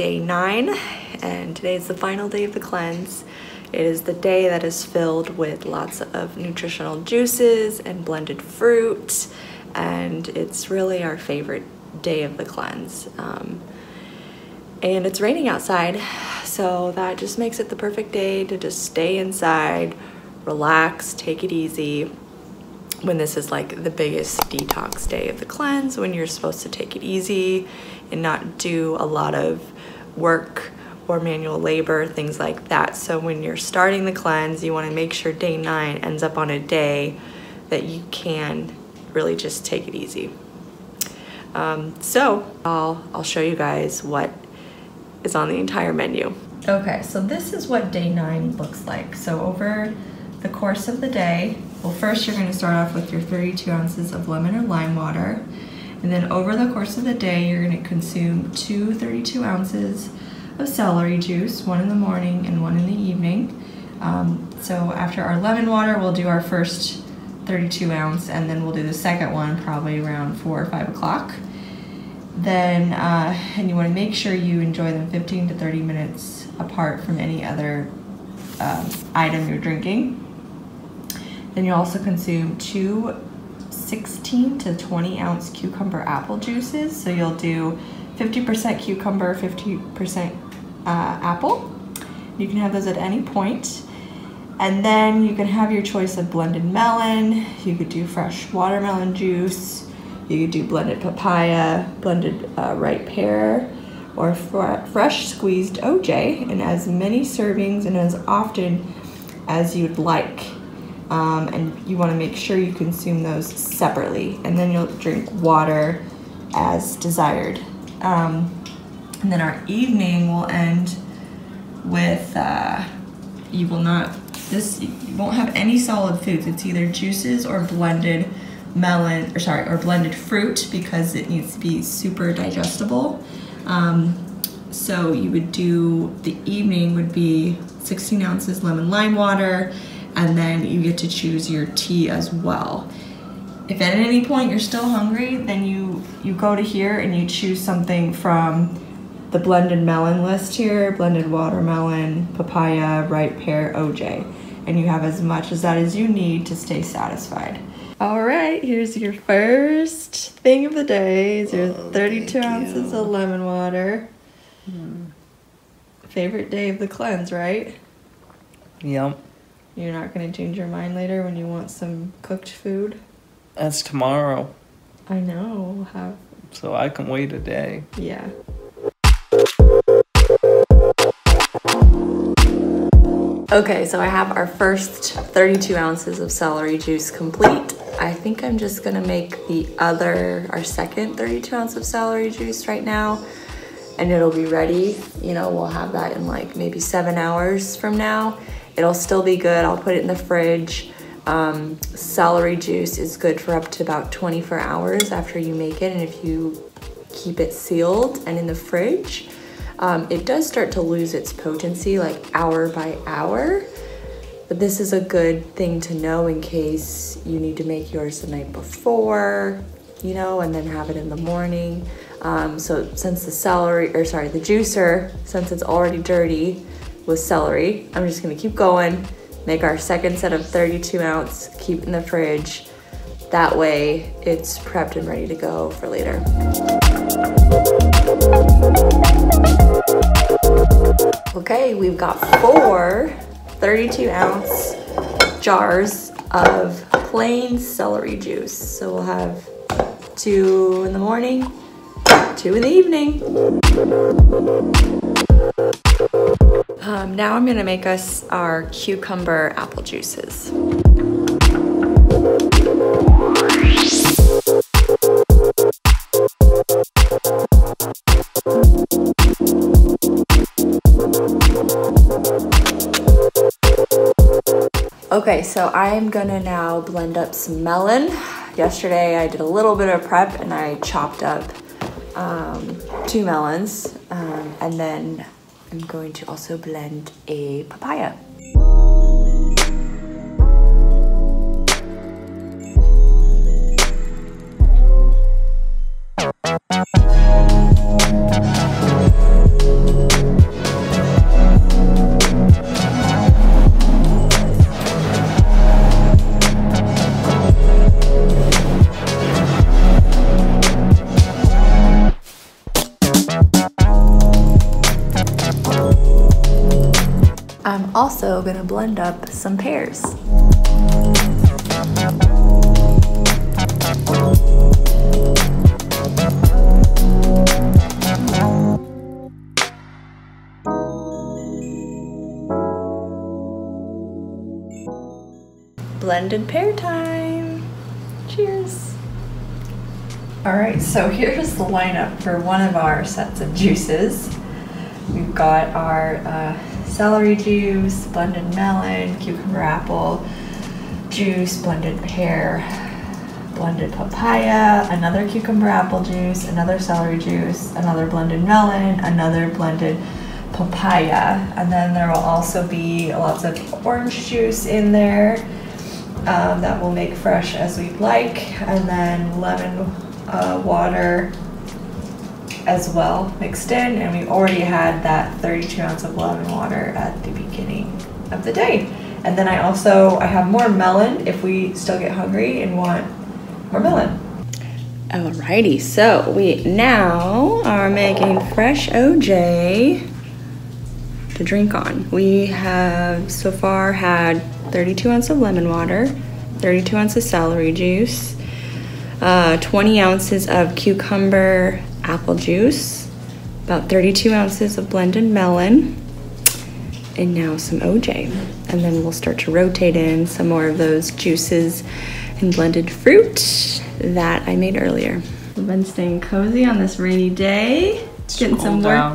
Day nine, and today is the final day of the cleanse. It is the day that is filled with lots of nutritional juices and blended fruit, and it's really our favorite day of the cleanse. Um, and it's raining outside, so that just makes it the perfect day to just stay inside, relax, take it easy. When this is like the biggest detox day of the cleanse, when you're supposed to take it easy and not do a lot of work or manual labor, things like that. So when you're starting the cleanse, you wanna make sure day nine ends up on a day that you can really just take it easy. Um, so I'll, I'll show you guys what is on the entire menu. Okay, so this is what day nine looks like. So over the course of the day, well first you're gonna start off with your 32 ounces of lemon or lime water. And then over the course of the day, you're gonna consume two 32 ounces of celery juice, one in the morning and one in the evening. Um, so after our lemon water, we'll do our first 32 ounce and then we'll do the second one probably around four or five o'clock. Then, uh, and you wanna make sure you enjoy them 15 to 30 minutes apart from any other um, item you're drinking. Then you also consume two 16 to 20 ounce cucumber apple juices. So you'll do 50% cucumber, 50% uh, apple. You can have those at any point. And then you can have your choice of blended melon. You could do fresh watermelon juice. You could do blended papaya, blended uh, ripe pear, or fr fresh squeezed OJ, and as many servings and as often as you'd like. Um, and you want to make sure you consume those separately, and then you'll drink water as desired. Um, and then our evening will end with, uh, you will not, this, you won't have any solid foods. It's either juices or blended melon, or sorry, or blended fruit because it needs to be super digestible. Um, so you would do, the evening would be 16 ounces lemon lime water, and then you get to choose your tea as well. If at any point you're still hungry, then you, you go to here and you choose something from the blended melon list here, blended watermelon, papaya, ripe pear, OJ. And you have as much as that as you need to stay satisfied. All right, here's your first thing of the day. Is your oh, 32 ounces you. of lemon water. Mm. Favorite day of the cleanse, right? Yep. You're not going to change your mind later when you want some cooked food? That's tomorrow. I know. Have. So I can wait a day. Yeah. Okay, so I have our first 32 ounces of celery juice complete. I think I'm just gonna make the other, our second 32 ounce of celery juice right now and it'll be ready. You know, we'll have that in like maybe seven hours from now. It'll still be good. I'll put it in the fridge. Um, celery juice is good for up to about 24 hours after you make it. And if you keep it sealed and in the fridge, um, it does start to lose its potency like hour by hour. But this is a good thing to know in case you need to make yours the night before, you know, and then have it in the morning. Um, so since the celery, or sorry, the juicer, since it's already dirty, with celery. I'm just gonna keep going, make our second set of 32 ounce, keep in the fridge. That way it's prepped and ready to go for later. Okay, we've got four 32 ounce jars of plain celery juice. So we'll have two in the morning, two in the evening. Um, now I'm gonna make us our cucumber apple juices. Okay, so I'm gonna now blend up some melon. Yesterday I did a little bit of prep and I chopped up um, two melons um, and then I'm going to also blend a papaya. Also gonna blend up some pears. Blended pear time. Cheers. All right, so here's the lineup for one of our sets of juices. We've got our uh, celery juice, blended melon, cucumber apple juice, blended pear, blended papaya, another cucumber apple juice, another celery juice, another blended melon, another blended papaya. And then there will also be lots of orange juice in there um, that we'll make fresh as we'd like. And then lemon uh, water as well mixed in. And we already had that 32 ounce of lemon water at the beginning of the day. And then I also, I have more melon if we still get hungry and want more melon. Alrighty, so we now are making fresh OJ to drink on. We have so far had 32 ounces of lemon water, 32 ounces of celery juice, uh, 20 ounces of cucumber apple juice, about 32 ounces of blended melon, and now some OJ. And then we'll start to rotate in some more of those juices and blended fruit that I made earlier. We've been staying cozy on this rainy day, It's getting some work down.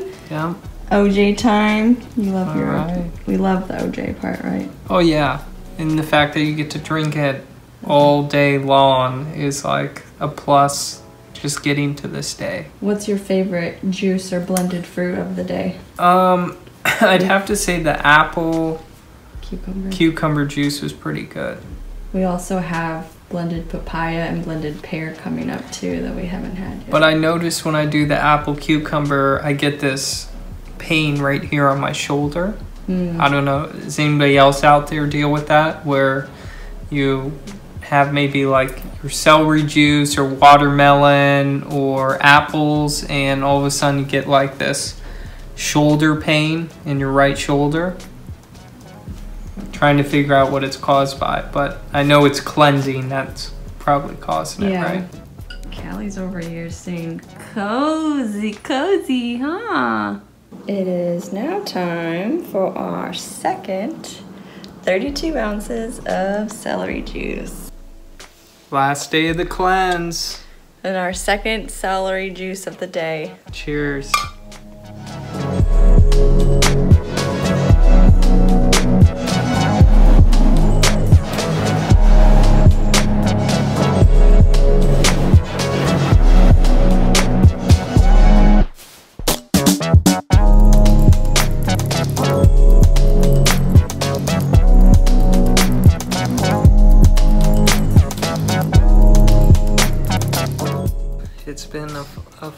done. Yeah. OJ time. You love your Alright. OJ. We love the OJ part, right? Oh yeah, and the fact that you get to drink it all day long is like a plus. Just getting to this day. What's your favorite juice or blended fruit of the day? Um, I'd have to say the apple Cucumber. cucumber juice was pretty good. We also have blended papaya and blended pear coming up too that we haven't had yet. But I notice when I do the apple cucumber, I get this pain right here on my shoulder. Mm. I don't know. Does anybody else out there deal with that? Where you have maybe like your celery juice or watermelon or apples, and all of a sudden you get like this shoulder pain in your right shoulder. Trying to figure out what it's caused by, but I know it's cleansing that's probably causing Yeah. it, right? Callie's over here saying cozy, cozy, huh? It is now time for our second 32 ounces of celery juice. Last day of the cleanse. And our second celery juice of the day. Cheers.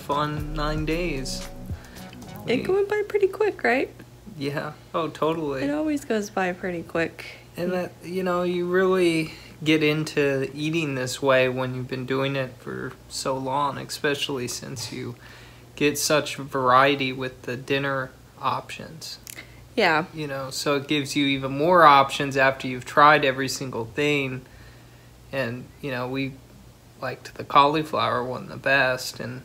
Fun nine days. It We- went by pretty quick, right? Yeah. Oh, totally. It always goes by pretty quick. And that you know, you really get into eating this way when you've been doing it for so long, especially since you get such variety with the dinner options. Yeah. You know, so it gives you even more options after you've tried every single thing. And you know, we liked the cauliflower one the best, and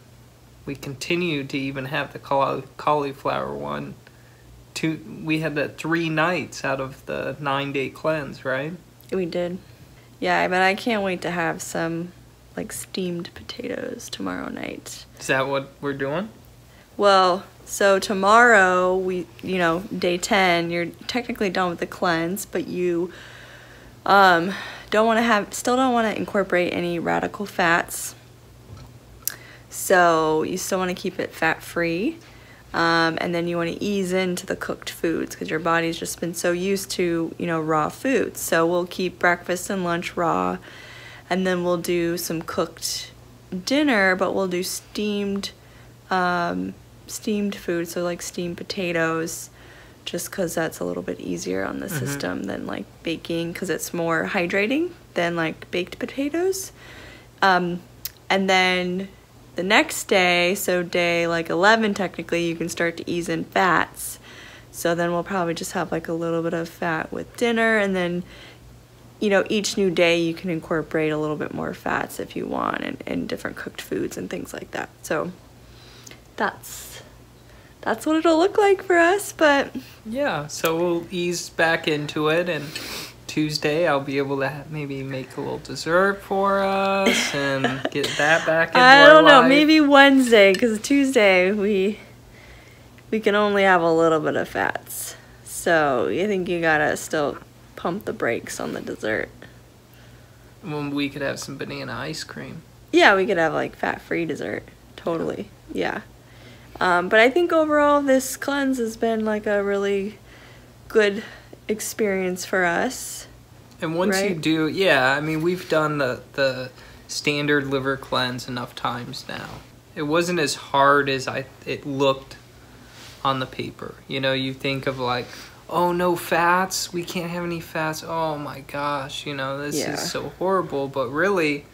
we continue to even have the cauliflower one. Two, we had that three nights out of the nine day cleanse, right? We did. Yeah, but I can't wait to have some like steamed potatoes tomorrow night. Is that what we're doing? Well, so tomorrow we, you know, day 10, you're technically done with the cleanse, but you um don't want to have still don't want to incorporate any radical fats. So, you still want to keep it fat free. Um, and then you want to ease into the cooked foods because your body's just been so used to, you know, raw foods. So we'll keep breakfast and lunch raw, and then we'll do some cooked dinner, but we'll do steamed, um, steamed food. So like steamed potatoes, just because that's a little bit easier on the Mhm. system than like baking because it's more hydrating than like baked potatoes. Um, and then the next day, so day like 11 technically, you can start to ease in fats. So then we'll probably just have like a little bit of fat with dinner and then you know, each new day you can incorporate a little bit more fats if you want and, and different cooked foods and things like that. So that's that's what it'll look like for us, but Yeah, so we'll ease back into it and Tuesday I'll be able to maybe make a little dessert for us and get that back into I don't know, life. maybe Wednesday cuz Tuesday we we can only have a little bit of fats. So, I think you got to still pump the brakes on the dessert. when we could have some banana ice cream. Yeah, we could have like fat-free dessert. Totally. Yeah. Um, but I think overall this cleanse has been like a really good experience for us. And once you do, yeah, I mean, we've done the the standard liver cleanse enough times now. It wasn't as hard as I it looked on the paper. You know, you think of like, oh, no fats, we can't have any fats. Oh my gosh, you know, this Yeah. is so horrible. But really,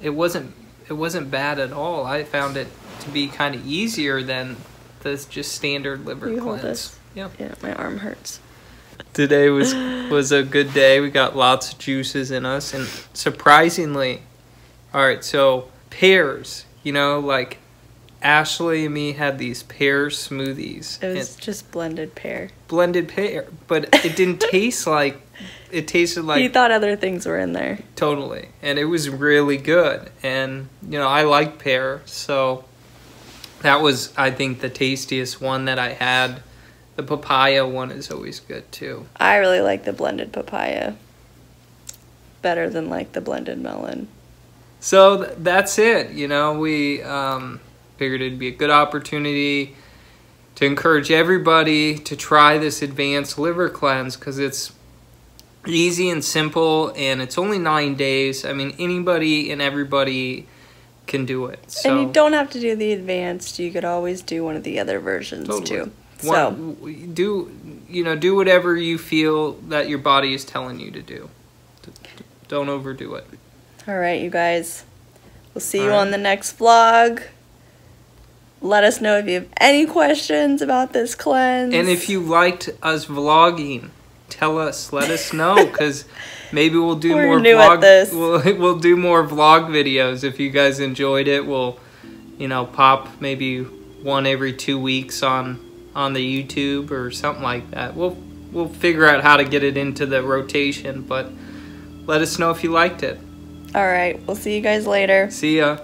it wasn't it wasn't bad at all. I found it to be kind of easier than the just standard liver You hold cleanse. this. Yeah. Yeah, my arm hurts. Today was was a good day. We got lots of juices in us, and surprisingly, all right. So pears, you know, like Ashley and me had these pear smoothies, It was just blended pear. blended pear, but it didn't taste like. It tasted like he thought other things were in there. totally, and it was really good. And you know, I like pear, so that was, I think, the tastiest one that I had. The papaya one is always good too. I really like the blended papaya better than like the blended melon. So th- that's it. You know, we um, figured it'd be a good opportunity to encourage everybody to try this advanced liver cleanse because it's easy and simple and it's only nine days. I mean, anybody and everybody can do it. So and you don't have to do the advanced. You could always do one of the other versions Totally. too. So One- do you know do whatever you feel that your body is telling you to do. Don't overdo it. All right, you guys. We'll see you All right. on the next vlog. Let us know if you have any questions about this cleanse. And if you liked us vlogging, tell us. Let us know because maybe we'll do We're more new at vlog. this. We'll we'll do more vlog videos if you guys enjoyed it. We'll you know pop maybe one every two weeks on on the YouTube or something like that. We'll we'll figure out how to get it into the rotation, but let us know if you liked it. All right, we'll see you guys later. See ya.